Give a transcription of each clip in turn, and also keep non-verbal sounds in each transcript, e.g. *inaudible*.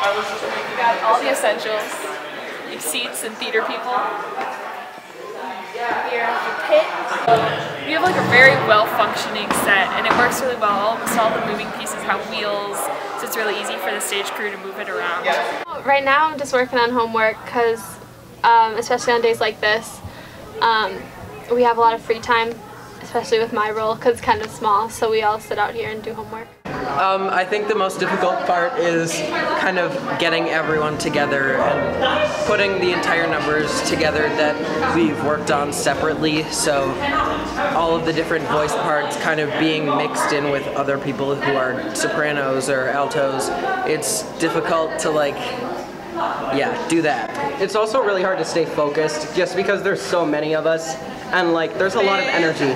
theater. We got all the essentials, like seats and theater people. Here is the pit. We have like a very well-functioning set, and it works really well. Almost all the moving pieces have wheels, so it's really easy for the stage crew to move it around. Right now I'm just working on homework because, um, especially on days like this, um, we have a lot of free time, especially with my role because it's kind of small, so we all sit out here and do homework. Um, I think the most difficult part is kind of getting everyone together and putting the entire numbers together that we've worked on separately. So all of the different voice parts kind of being mixed in with other people who are sopranos or altos. It's difficult to like, yeah, do that. It's also really hard to stay focused just because there's so many of us and like there's a lot of energy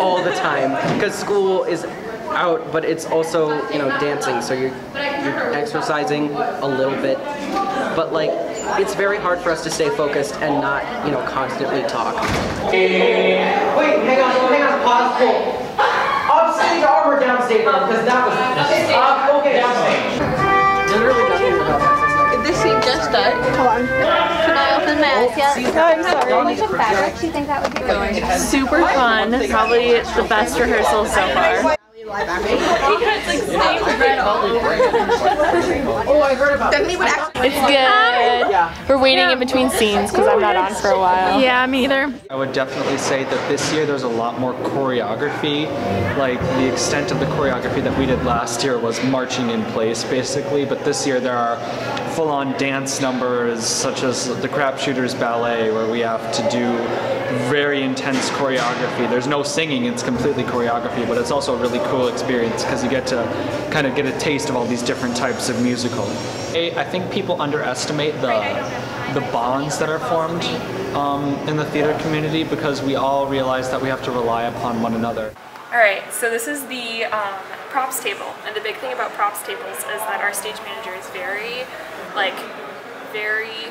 all the time because school is out but it's also you know dancing so you're, you're exercising a little bit but like it's very hard for us to stay focused and not you know constantly talk Wait, hang on, hang on, pause, pull. Upstage armor downstage because that was. Uh, okay, downstage. literally nothing about that This scene just died. Hold on. Can I open my yet? No, I'm sorry. How much of fabric do you think that would be? Super fun, probably the best rehearsal so far. Oh, I heard about this. It's good. We're waiting in between scenes because I'm not on for a while. Yeah, me either. I would definitely say that this year there's a lot more choreography. Like the extent of the choreography that we did last year was marching in place basically, but this year there are full-on dance numbers such as the Crapshooters Ballet where we have to do very intense choreography. There's no singing, it's completely choreography, but it's also a really cool experience because you get to kind of get a taste of all these different types of musical. I think people underestimate the the bonds that are formed um, in the theater community because we all realize that we have to rely upon one another. All right, so this is the um, props table, and the big thing about props tables is that our stage manager is very, like, very,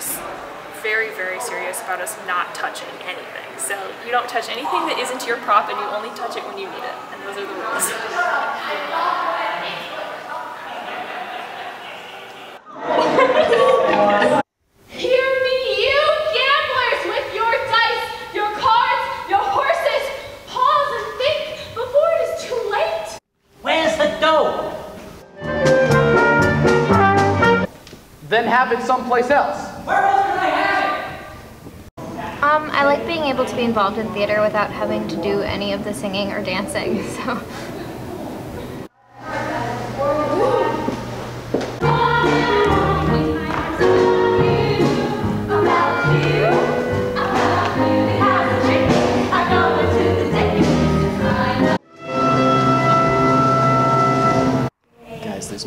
very, very serious about us not touching anything. So you don't touch anything that isn't your prop, and you only touch it when you need it, and those are the rules. *laughs* Hear me, you gamblers, with your dice, your cards, your horses. Pause and think before it is too late. Where's the dough? then have it someplace else Um, I like being able to be involved in theater without having to do any of the singing or dancing, *laughs* so.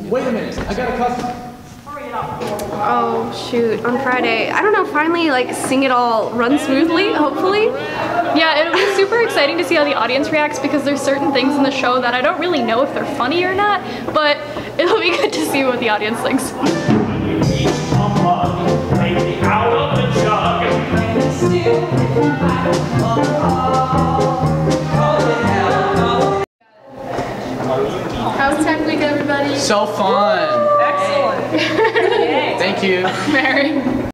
Wait a minute, I got a customer. Oh shoot! On Friday, I don't know. Finally, like sing it all run smoothly. Hopefully. Yeah, it'll be super exciting to see how the audience reacts because there's certain things in the show that I don't really know if they're funny or not, but *laughs* it'll be good to see what the audience thinks. How's tech week, everybody? so fun excellent thank you *laughs* Mary.